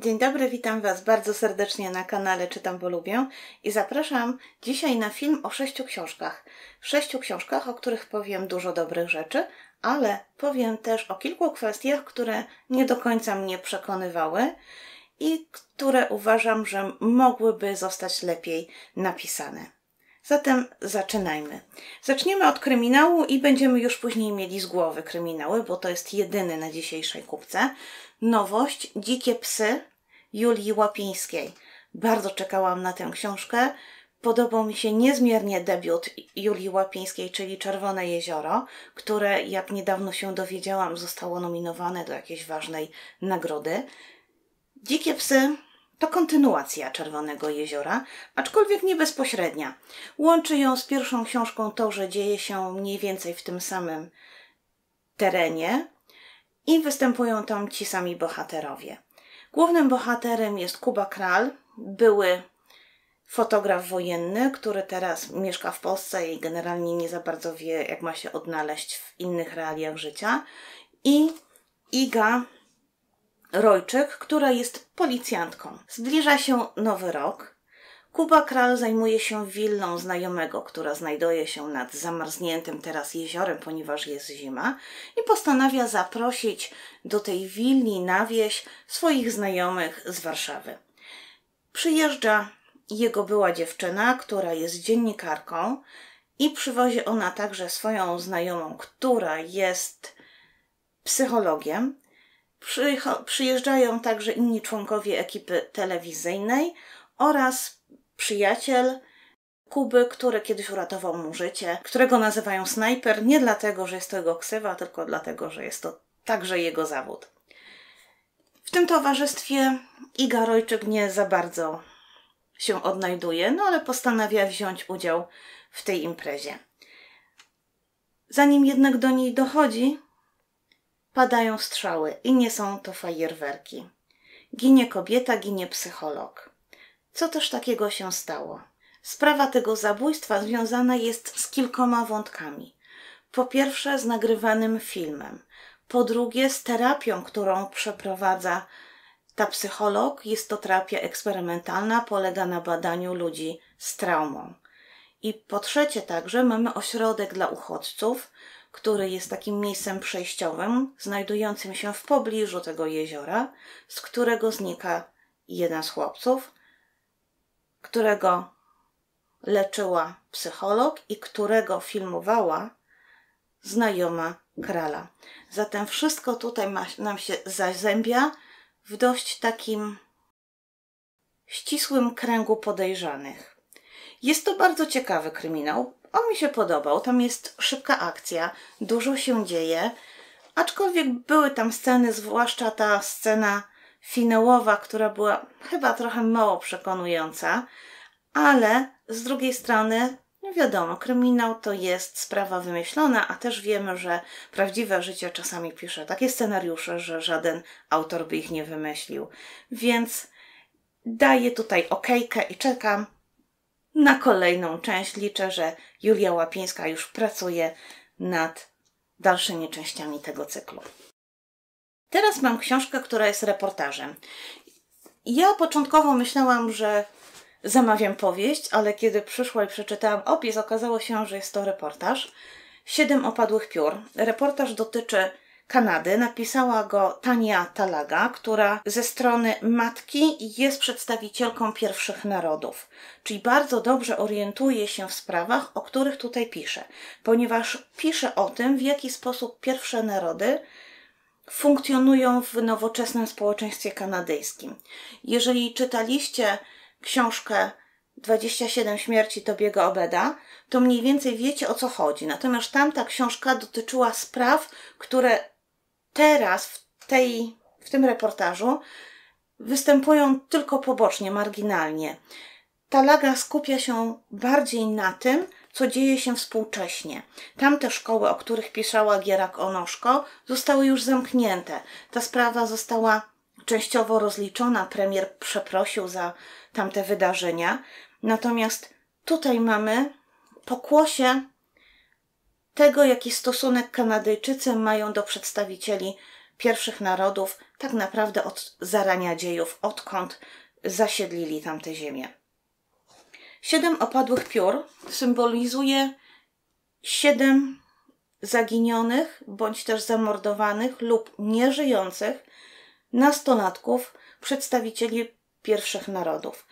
Dzień dobry, witam Was bardzo serdecznie na kanale Czytam, bo lubię i zapraszam dzisiaj na film o sześciu książkach. Sześciu książkach, o których powiem dużo dobrych rzeczy, ale powiem też o kilku kwestiach, które nie do końca mnie przekonywały i które uważam, że mogłyby zostać lepiej napisane. Zatem zaczynajmy. Zaczniemy od kryminału i będziemy już później mieli z głowy kryminały, bo to jest jedyny na dzisiejszej kupce. Nowość Dzikie psy Julii Łapińskiej. Bardzo czekałam na tę książkę. Podobał mi się niezmiernie debiut Julii Łapińskiej, czyli Czerwone Jezioro, które, jak niedawno się dowiedziałam, zostało nominowane do jakiejś ważnej nagrody. Dzikie psy to kontynuacja Czerwonego Jeziora, aczkolwiek nie bezpośrednia. Łączy ją z pierwszą książką to, że dzieje się mniej więcej w tym samym terenie i występują tam ci sami bohaterowie. Głównym bohaterem jest Kuba Kral, były fotograf wojenny, który teraz mieszka w Polsce i generalnie nie za bardzo wie, jak ma się odnaleźć w innych realiach życia. I Iga Rojczyk, która jest policjantką. Zbliża się nowy rok. Kuba Kral zajmuje się willą znajomego, która znajduje się nad zamarzniętym teraz jeziorem, ponieważ jest zima, i postanawia zaprosić do tej willi na wieś swoich znajomych z Warszawy. Przyjeżdża jego była dziewczyna, która jest dziennikarką, i przywozi ona także swoją znajomą, która jest psychologiem. Przyjeżdżają także inni członkowie ekipy telewizyjnej oraz przyjaciel Kuby, który kiedyś uratował mu życie, którego nazywają snajper nie dlatego, że jest to jego ksywa, tylko dlatego, że jest to także jego zawód. W tym towarzystwie Iga Rojczyk nie za bardzo się odnajduje, no ale postanawia wziąć udział w tej imprezie. Zanim jednak do niej dochodzi, padają strzały i nie są to fajerwerki. Ginie kobieta, ginie psycholog. Co też takiego się stało? Sprawa tego zabójstwa związana jest z kilkoma wątkami. Po pierwsze, z nagrywanym filmem. Po drugie, z terapią, którą przeprowadza ta psycholog. Jest to terapia eksperymentalna, polega na badaniu ludzi z traumą. I po trzecie, także mamy ośrodek dla uchodźców, który jest takim miejscem przejściowym, znajdującym się w pobliżu tego jeziora, z którego znika jeden z chłopców, którego leczyła psycholog i którego filmowała znajoma Krala. Zatem wszystko tutaj ma, nam się zazębia w dość takim ścisłym kręgu podejrzanych. Jest to bardzo ciekawy kryminał. On mi się podobał. Tam jest szybka akcja, dużo się dzieje, aczkolwiek były tam sceny, zwłaszcza ta scena finałowa, która była chyba trochę mało przekonująca, ale z drugiej strony, no wiadomo, kryminał to jest sprawa wymyślona, a też wiemy, że prawdziwe życie czasami pisze takie scenariusze, że żaden autor by ich nie wymyślił. Więc daję tutaj okejkę i czekam na kolejną część. Liczę, że Julia Łapińska już pracuje nad dalszymi częściami tego cyklu. Teraz mam książkę, która jest reportażem. Ja początkowo myślałam, że zamawiam powieść, ale kiedy przyszła i przeczytałam opis, okazało się, że jest to reportaż. Siedem opadłych piór. Reportaż dotyczy Kanady. Napisała go Tania Talaga, która ze strony matki jest przedstawicielką pierwszych narodów, czyli bardzo dobrze orientuje się w sprawach, o których tutaj pisze, ponieważ pisze o tym, w jaki sposób pierwsze narody funkcjonują w nowoczesnym społeczeństwie kanadyjskim. Jeżeli czytaliście książkę 27 śmierci Tobiego Obeda, to mniej więcej wiecie o co chodzi. Natomiast tamta książka dotyczyła spraw, które teraz w, tej, w tym reportażu występują tylko pobocznie, marginalnie. Ta laga skupia się bardziej na tym, co dzieje się współcześnie. Tamte szkoły, o których pisała Gierak Onoszko, zostały już zamknięte. Ta sprawa została częściowo rozliczona. Premier przeprosił za tamte wydarzenia. Natomiast tutaj mamy pokłosie tego, jaki stosunek Kanadyjczycy mają do przedstawicieli pierwszych narodów, tak naprawdę od zarania dziejów, odkąd zasiedlili tamte ziemię. Siedem opadłych piór symbolizuje siedem zaginionych bądź też zamordowanych lub nieżyjących nastolatków, przedstawicieli pierwszych narodów.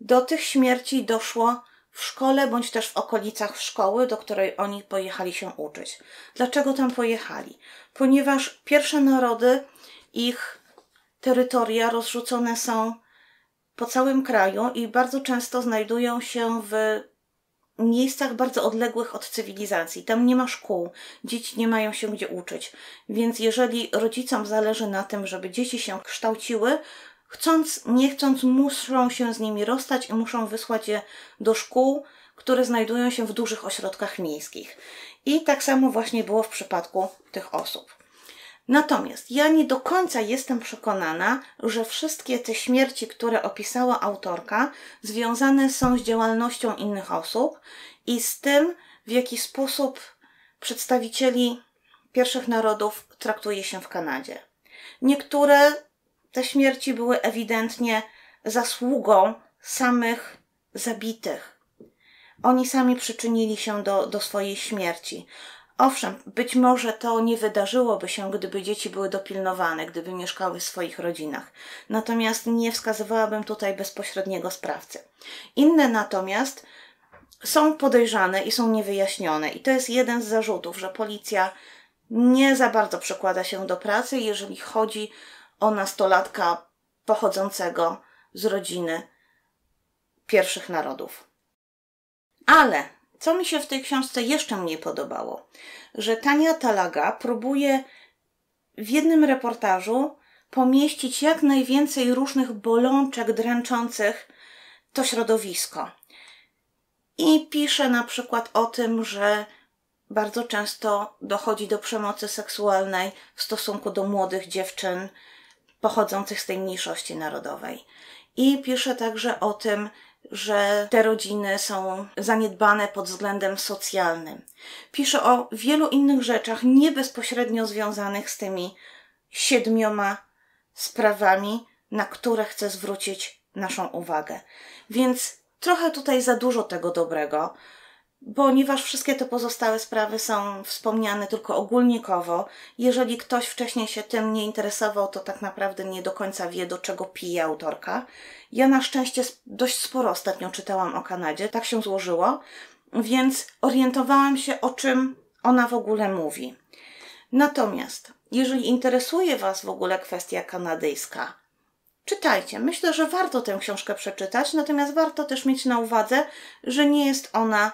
Do tych śmierci doszło w szkole bądź też w okolicach szkoły, do której oni pojechali się uczyć. Dlaczego tam pojechali? Ponieważ pierwsze narody, ich terytoria rozrzucone są po całym kraju i bardzo często znajdują się w miejscach bardzo odległych od cywilizacji. Tam nie ma szkół, dzieci nie mają się gdzie uczyć. Więc jeżeli rodzicom zależy na tym, żeby dzieci się kształciły, chcąc, nie chcąc, muszą się z nimi rozstać i muszą wysłać je do szkół, które znajdują się w dużych ośrodkach miejskich. I tak samo właśnie było w przypadku tych osób. Natomiast ja nie do końca jestem przekonana, że wszystkie te śmierci, które opisała autorka, związane są z działalnością innych osób i z tym, w jaki sposób przedstawicieli pierwszych narodów traktuje się w Kanadzie. Niektóre te śmierci były ewidentnie zasługą samych zabitych. Oni sami przyczynili się do, do swojej śmierci. Owszem, być może to nie wydarzyłoby się, gdyby dzieci były dopilnowane, gdyby mieszkały w swoich rodzinach. Natomiast nie wskazywałabym tutaj bezpośredniego sprawcy. Inne natomiast są podejrzane i są niewyjaśnione. I to jest jeden z zarzutów, że policja nie za bardzo przykłada się do pracy, jeżeli chodzi o nastolatka pochodzącego z rodziny pierwszych narodów. Ale co mi się w tej książce jeszcze mniej podobało, że Tania Talaga próbuje w jednym reportażu pomieścić jak najwięcej różnych bolączek dręczących to środowisko. I pisze na przykład o tym, że bardzo często dochodzi do przemocy seksualnej w stosunku do młodych dziewczyn pochodzących z tej mniejszości narodowej. I pisze także o tym, że te rodziny są zaniedbane pod względem socjalnym. Pisze o wielu innych rzeczach nie bezpośrednio związanych z tymi siedmioma sprawami, na które chcę zwrócić naszą uwagę. Więc trochę tutaj za dużo tego dobrego, ponieważ wszystkie te pozostałe sprawy są wspomniane tylko ogólnikowo. Jeżeli ktoś wcześniej się tym nie interesował, to tak naprawdę nie do końca wie, do czego pije autorka. Ja na szczęście dość sporo ostatnio czytałam o Kanadzie, tak się złożyło, więc orientowałam się, o czym ona w ogóle mówi. Natomiast, jeżeli interesuje Was w ogóle kwestia kanadyjska, czytajcie. Myślę, że warto tę książkę przeczytać, natomiast warto też mieć na uwadze, że nie jest ona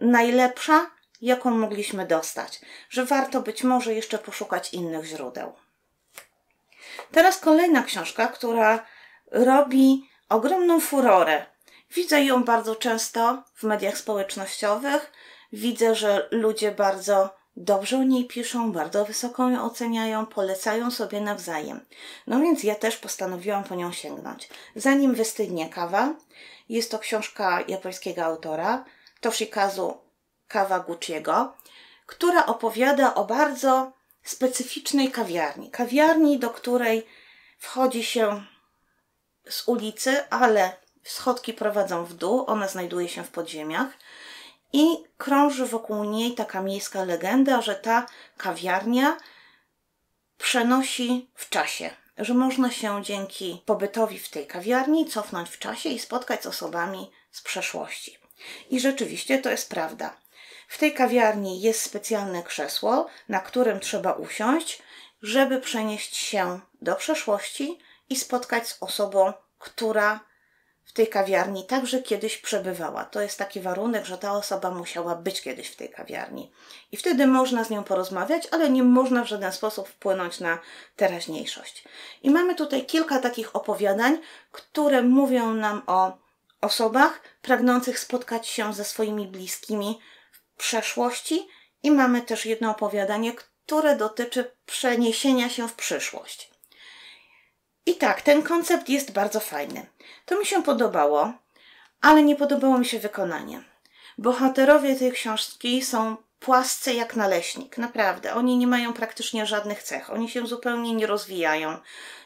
najlepsza, jaką mogliśmy dostać, że warto być może jeszcze poszukać innych źródeł. Teraz kolejna książka, która robi ogromną furorę. Widzę ją bardzo często w mediach społecznościowych. Widzę, że ludzie bardzo dobrze o niej piszą, bardzo wysoko ją oceniają, polecają sobie nawzajem. No więc ja też postanowiłam po nią sięgnąć. Zanim wystygnie kawa, jest to książka japońskiego autora, Toshikazu Kawaguchiego, która opowiada o bardzo specyficznej kawiarni. Kawiarni, do której wchodzi się z ulicy, ale schodki prowadzą w dół, ona znajduje się w podziemiach i krąży wokół niej taka miejska legenda, że ta kawiarnia przenosi w czasie, że można się dzięki pobytowi w tej kawiarni cofnąć w czasie i spotkać z osobami z przeszłości. I rzeczywiście to jest prawda. W tej kawiarni jest specjalne krzesło, na którym trzeba usiąść, żeby przenieść się do przeszłości i spotkać z osobą, która w tej kawiarni także kiedyś przebywała. To jest taki warunek, że ta osoba musiała być kiedyś w tej kawiarni. I wtedy można z nią porozmawiać, ale nie można w żaden sposób wpłynąć na teraźniejszość. I mamy tutaj kilka takich opowiadań, które mówią nam o osobach pragnących spotkać się ze swoimi bliskimi w przeszłości i mamy też jedno opowiadanie, które dotyczy przeniesienia się w przyszłość. I tak, ten koncept jest bardzo fajny. To mi się podobało, ale nie podobało mi się wykonanie. Bohaterowie tej książki są płascy jak naleśnik, naprawdę. Oni nie mają praktycznie żadnych cech, oni się zupełnie nie rozwijają.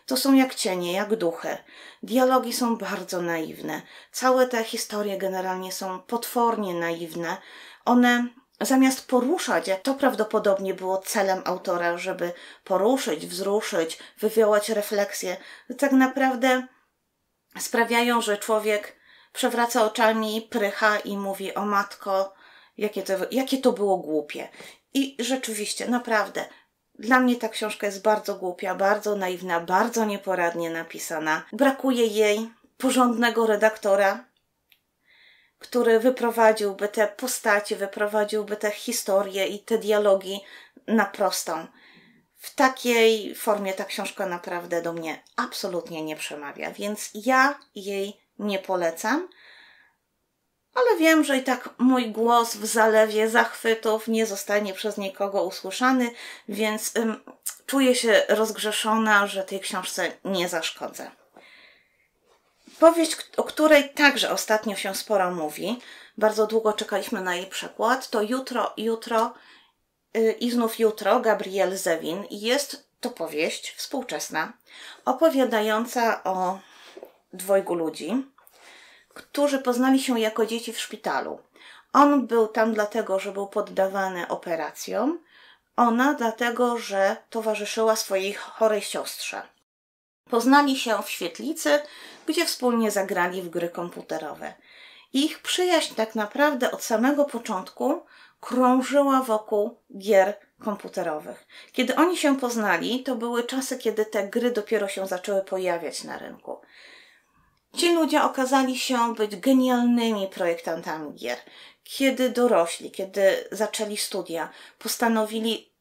To są jak cienie, jak duchy. Dialogi są bardzo naiwne. Całe te historie generalnie są potwornie naiwne. One zamiast poruszać, jak to prawdopodobnie było celem autora, żeby poruszyć, wzruszyć, wywołać refleksję, tak naprawdę sprawiają, że człowiek przewraca oczami, prycha i mówi: O matko, jakie to, jakie to było głupie. I rzeczywiście, naprawdę, dla mnie ta książka jest bardzo głupia, bardzo naiwna, bardzo nieporadnie napisana. Brakuje jej porządnego redaktora, który wyprowadziłby te postacie, wyprowadziłby te historie i te dialogi na prostą. W takiej formie ta książka naprawdę do mnie absolutnie nie przemawia, więc ja jej nie polecam. Ale wiem, że i tak mój głos w zalewie zachwytów nie zostanie przez nikogo usłyszany, więc ym, czuję się rozgrzeszona, że tej książce nie zaszkodzę. Powieść, o której także ostatnio się sporo mówi, bardzo długo czekaliśmy na jej przekład, to Jutro, Jutro yy, i znów Jutro Gabriel Zewin. Jest to powieść współczesna, opowiadająca o dwojgu ludzi, którzy poznali się jako dzieci w szpitalu. On był tam dlatego, że był poddawany operacjom, ona dlatego, że towarzyszyła swojej chorej siostrze. Poznali się w świetlicy, gdzie wspólnie zagrali w gry komputerowe. Ich przyjaźń tak naprawdę od samego początku krążyła wokół gier komputerowych. Kiedy oni się poznali, to były czasy, kiedy te gry dopiero się zaczęły pojawiać na rynku. Ci ludzie okazali się być genialnymi projektantami gier. Kiedy dorośli, kiedy zaczęli studia, postanowili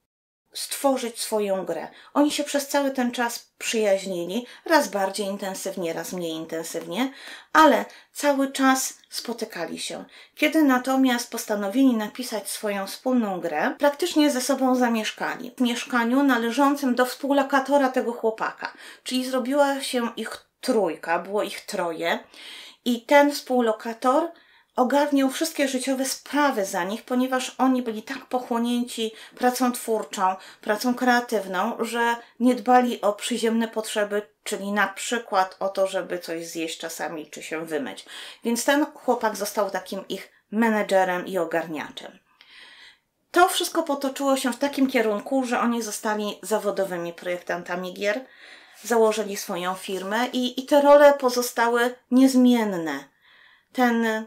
stworzyć swoją grę. Oni się przez cały ten czas przyjaźnili, raz bardziej intensywnie, raz mniej intensywnie, ale cały czas spotykali się. Kiedy natomiast postanowili napisać swoją wspólną grę, praktycznie ze sobą zamieszkali w mieszkaniu należącym do współlokatora tego chłopaka, czyli zrobiła się ich trójka, było ich troje i ten współlokator ogarniał wszystkie życiowe sprawy za nich, ponieważ oni byli tak pochłonięci pracą twórczą, pracą kreatywną, że nie dbali o przyziemne potrzeby, czyli na przykład o to, żeby coś zjeść czasami czy się wymyć. Więc ten chłopak został takim ich menedżerem i ogarniaczem. To wszystko potoczyło się w takim kierunku, że oni zostali zawodowymi projektantami gier, założyli swoją firmę i, i te role pozostały niezmienne. Ten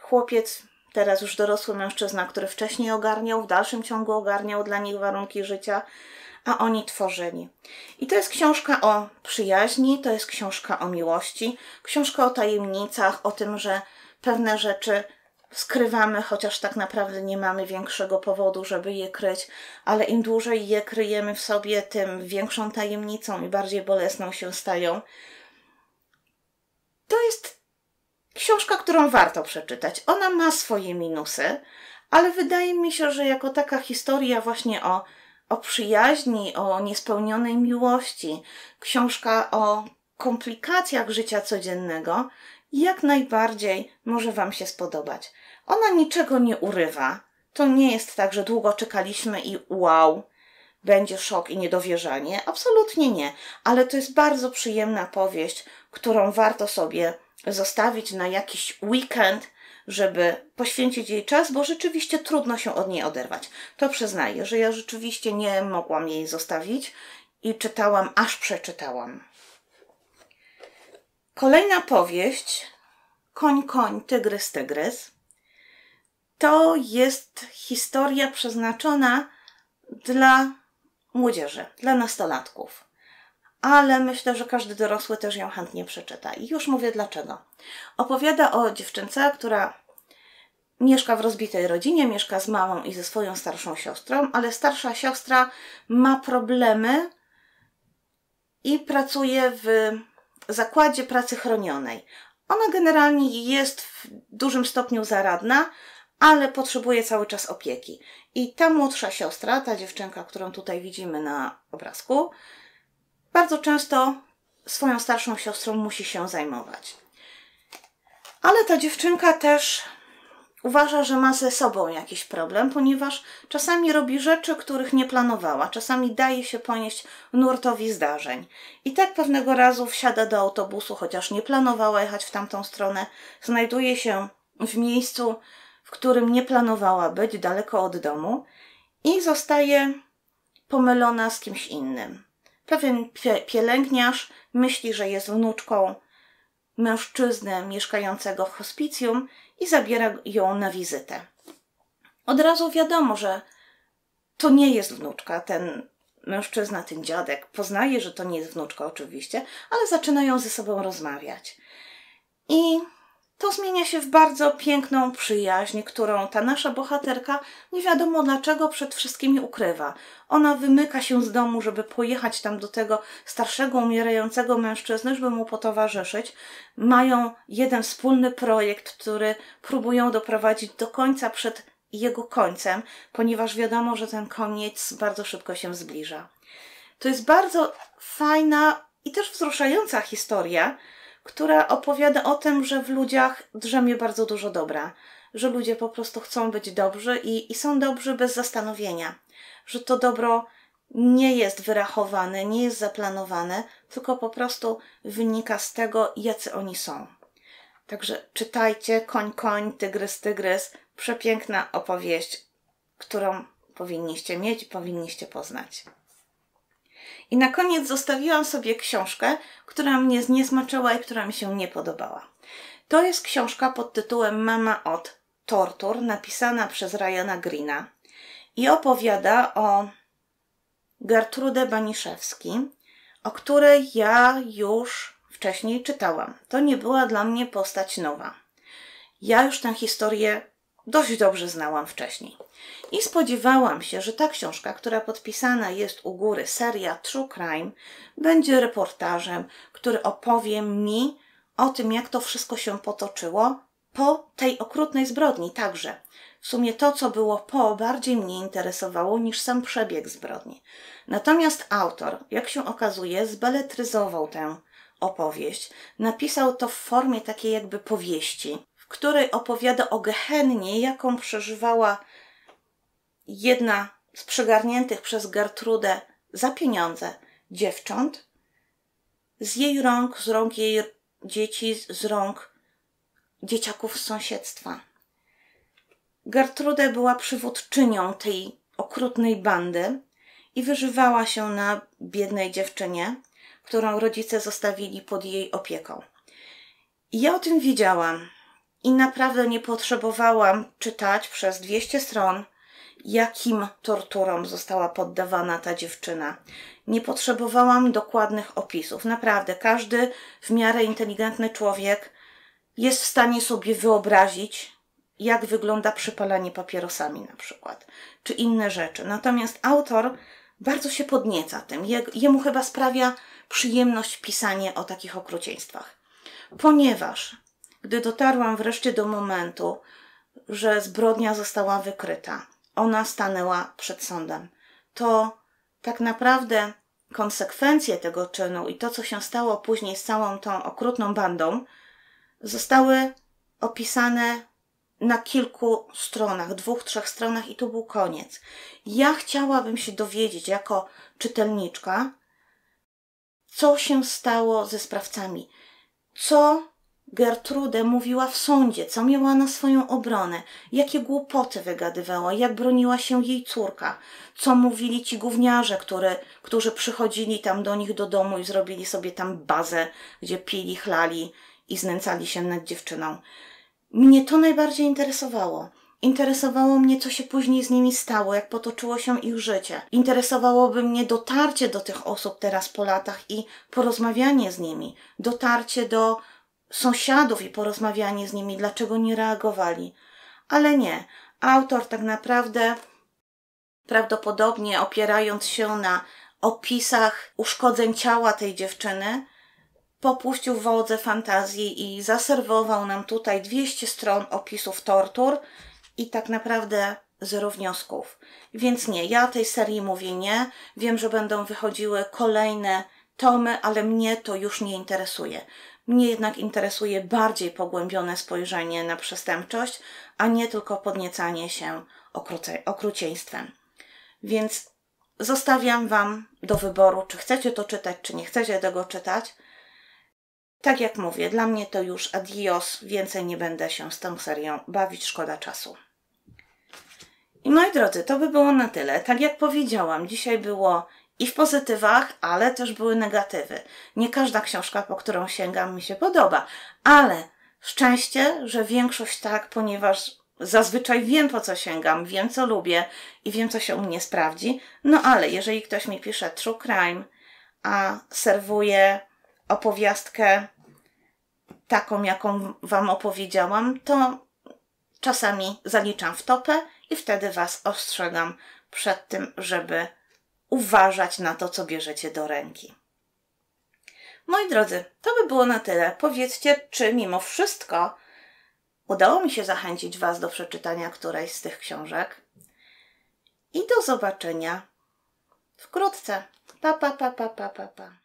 chłopiec, teraz już dorosły mężczyzna, który wcześniej ogarniał, w dalszym ciągu ogarniał dla nich warunki życia, a oni tworzyli. I to jest książka o przyjaźni, to jest książka o miłości, książka o tajemnicach, o tym, że pewne rzeczy skrywamy, chociaż tak naprawdę nie mamy większego powodu, żeby je kryć, ale im dłużej je kryjemy w sobie, tym większą tajemnicą i bardziej bolesną się stają. To jest książka, którą warto przeczytać. Ona ma swoje minusy, ale wydaje mi się, że jako taka historia właśnie o, o przyjaźni, o niespełnionej miłości, książka o komplikacjach życia codziennego, jak najbardziej może Wam się spodobać. Ona niczego nie urywa. To nie jest tak, że długo czekaliśmy i wow, będzie szok i niedowierzanie. Absolutnie nie, ale to jest bardzo przyjemna powieść, którą warto sobie zostawić na jakiś weekend, żeby poświęcić jej czas, bo rzeczywiście trudno się od niej oderwać. To przyznaję, że ja rzeczywiście nie mogłam jej zostawić i czytałam, aż przeczytałam. Kolejna powieść, Koń, koń, tygrys, tygrys, to jest historia przeznaczona dla młodzieży, dla nastolatków. Ale myślę, że każdy dorosły też ją chętnie przeczyta. I już mówię dlaczego. Opowiada o dziewczynce, która mieszka w rozbitej rodzinie, mieszka z mamą i ze swoją starszą siostrą, ale starsza siostra ma problemy i pracuje w zakładzie pracy chronionej. Ona generalnie jest w dużym stopniu zaradna, ale potrzebuje cały czas opieki. I ta młodsza siostra, ta dziewczynka, którą tutaj widzimy na obrazku, bardzo często swoją starszą siostrą musi się zajmować. Ale ta dziewczynka też uważa, że ma ze sobą jakiś problem, ponieważ czasami robi rzeczy, których nie planowała, czasami daje się ponieść nurtowi zdarzeń. I tak pewnego razu wsiada do autobusu, chociaż nie planowała jechać w tamtą stronę, znajduje się w miejscu, którym nie planowała być, daleko od domu i zostaje pomylona z kimś innym. Pewien pielęgniarz myśli, że jest wnuczką mężczyznę mieszkającego w hospicjum i zabiera ją na wizytę. Od razu wiadomo, że to nie jest wnuczka, ten mężczyzna, ten dziadek. Poznaje, że to nie jest wnuczka, oczywiście, ale zaczynają ze sobą rozmawiać. I to zmienia się w bardzo piękną przyjaźń, którą ta nasza bohaterka nie wiadomo dlaczego przed wszystkimi ukrywa. Ona wymyka się z domu, żeby pojechać tam do tego starszego, umierającego mężczyzny, żeby mu potowarzyszyć. Mają jeden wspólny projekt, który próbują doprowadzić do końca przed jego końcem, ponieważ wiadomo, że ten koniec bardzo szybko się zbliża. To jest bardzo fajna i też wzruszająca historia, która opowiada o tym, że w ludziach drzemie bardzo dużo dobra, że ludzie po prostu chcą być dobrzy i, i są dobrzy bez zastanowienia, że to dobro nie jest wyrachowane, nie jest zaplanowane, tylko po prostu wynika z tego, jacy oni są. Także czytajcie Koń, koń, tygrys, tygrys. Przepiękna opowieść, którą powinniście mieć i powinniście poznać. I na koniec zostawiłam sobie książkę, która mnie zniesmaczyła i która mi się nie podobała. To jest książka pod tytułem Mama od Tortur, napisana przez Ryana Greena i opowiada o Gertrude Baniszewski, o której ja już wcześniej czytałam. To nie była dla mnie postać nowa. Ja już tę historię dość dobrze znałam wcześniej. I spodziewałam się, że ta książka, która podpisana jest u góry seria True Crime, będzie reportażem, który opowie mi o tym, jak to wszystko się potoczyło po tej okrutnej zbrodni także. W sumie to, co było po, bardziej mnie interesowało niż sam przebieg zbrodni. Natomiast autor, jak się okazuje, zbeletryzował tę opowieść. Napisał to w formie takiej jakby powieści, w której opowiada o gehennie, jaką przeżywała jedna z przygarniętych przez Gertrudę za pieniądze dziewcząt z jej rąk, z rąk jej dzieci, z rąk dzieciaków z sąsiedztwa. Gertrude była przywódczynią tej okrutnej bandy i wyżywała się na biednej dziewczynie, którą rodzice zostawili pod jej opieką. I ja o tym wiedziałam i naprawdę nie potrzebowałam czytać przez 200 stron jakim torturom została poddawana ta dziewczyna. Nie potrzebowałam dokładnych opisów. Naprawdę, każdy w miarę inteligentny człowiek jest w stanie sobie wyobrazić, jak wygląda przypalanie papierosami na przykład, czy inne rzeczy. Natomiast autor bardzo się podnieca tym. Jemu chyba sprawia przyjemność pisanie o takich okrucieństwach. Ponieważ, gdy dotarłam wreszcie do momentu, że zbrodnia została wykryta, ona stanęła przed sądem. To tak naprawdę konsekwencje tego czynu i to, co się stało później z całą tą okrutną bandą, zostały opisane na kilku stronach, dwóch, trzech stronach i to był koniec. Ja chciałabym się dowiedzieć jako czytelniczka, co się stało ze sprawcami, co Gertrude mówiła w sądzie, co miała na swoją obronę, jakie głupoty wygadywała, jak broniła się jej córka, co mówili ci gówniarze, które, którzy przychodzili tam do nich do domu i zrobili sobie tam bazę, gdzie pili, chlali i znęcali się nad dziewczyną. Mnie to najbardziej interesowało. Interesowało mnie, co się później z nimi stało, jak potoczyło się ich życie. Interesowałoby mnie dotarcie do tych osób teraz po latach i porozmawianie z nimi, dotarcie do sąsiadów i porozmawianie z nimi, dlaczego nie reagowali. Ale nie. Autor tak naprawdę, prawdopodobnie opierając się na opisach uszkodzeń ciała tej dziewczyny, popuścił wodze fantazji i zaserwował nam tutaj 200 stron opisów tortur i tak naprawdę zero wniosków. Więc nie, ja tej serii mówię nie. Wiem, że będą wychodziły kolejne tomy, ale mnie to już nie interesuje. Mnie jednak interesuje bardziej pogłębione spojrzenie na przestępczość, a nie tylko podniecanie się okruce- okrucieństwem. Więc zostawiam Wam do wyboru, czy chcecie to czytać, czy nie chcecie tego czytać. Tak jak mówię, dla mnie to już adios, więcej nie będę się z tą serią bawić, szkoda czasu. I moi drodzy, to by było na tyle. Tak jak powiedziałam, dzisiaj było i w pozytywach, ale też były negatywy. Nie każda książka, po którą sięgam, mi się podoba, ale szczęście, że większość tak, ponieważ zazwyczaj wiem, po co sięgam, wiem, co lubię i wiem, co się u mnie sprawdzi. No ale jeżeli ktoś mi pisze true crime, a serwuje opowiastkę taką, jaką Wam opowiedziałam, to czasami zaliczam w topę i wtedy Was ostrzegam przed tym, żeby uważać na to, co bierzecie do ręki. Moi drodzy, to by było na tyle. Powiedzcie, czy mimo wszystko udało mi się zachęcić Was do przeczytania którejś z tych książek. I do zobaczenia wkrótce. Pa, pa, pa, pa, pa, pa, pa.